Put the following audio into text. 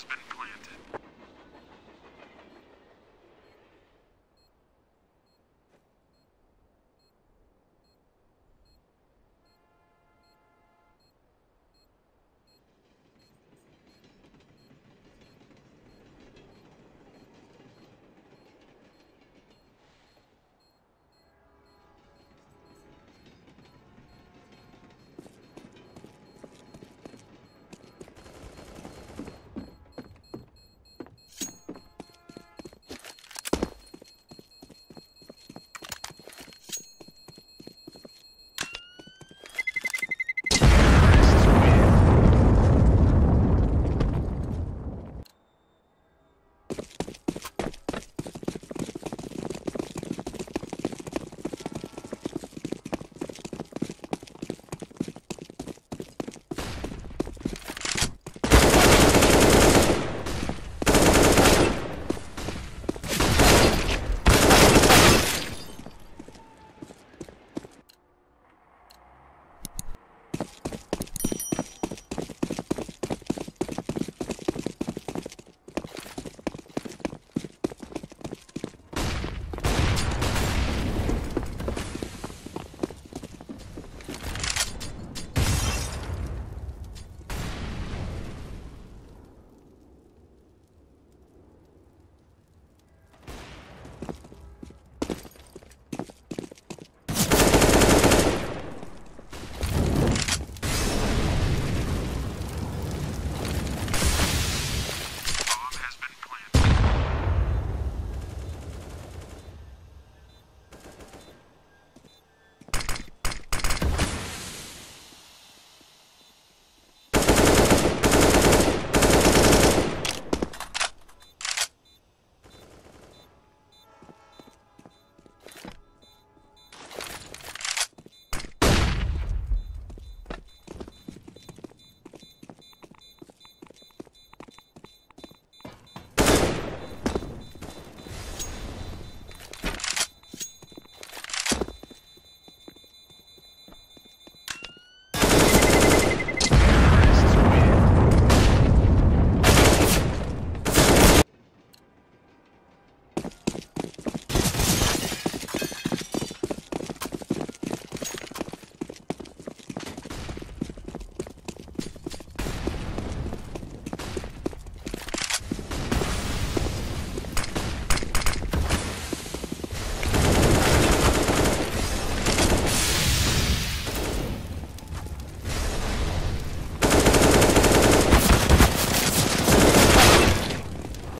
has been planted.